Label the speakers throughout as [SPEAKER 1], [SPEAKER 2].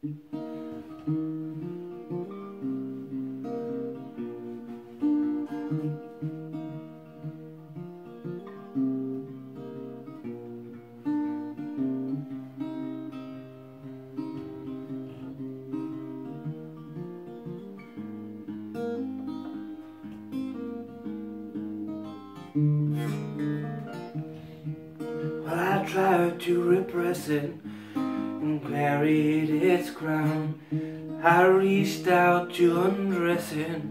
[SPEAKER 1] Well, I tried to repress it carried its crown. I reached out to undress it,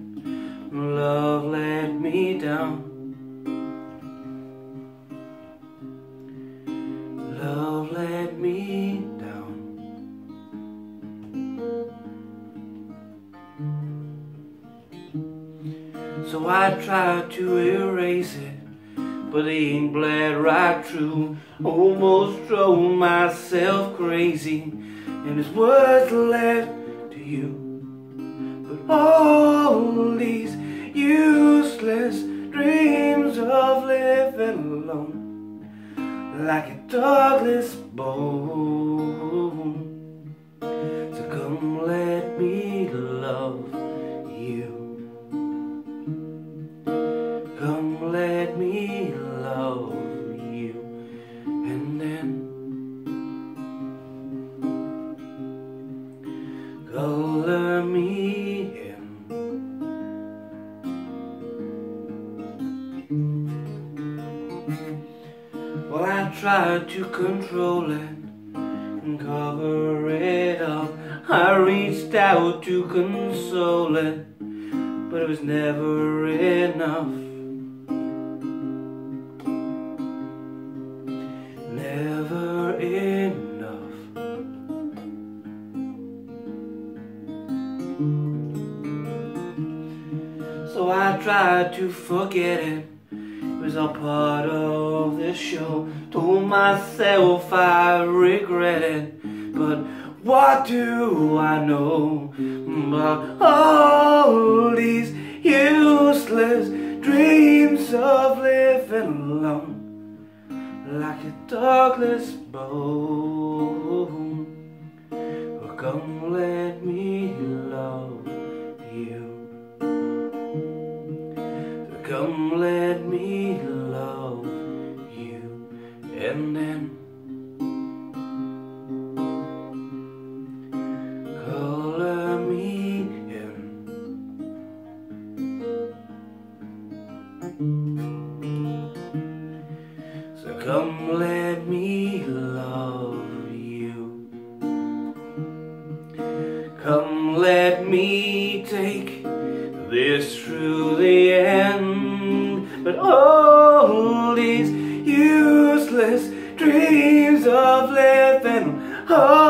[SPEAKER 1] love let me down. Love let me down. So I tried to erase it, ink bled right through. Almost drove myself crazy, and it's words left to you. But all these useless dreams of living alone, like a dogless bone. So come, let me love you. Tried to control it and cover it up. I reached out to console it, but it was never enough. Never enough. So I tried to forget it. Was all part of this show. Told myself I regret it. But what do I know about all these useless dreams of living alone? Like a dogless bone. Well, come So come let me love you. Come let me take this through the end. But all these useless dreams of living oh,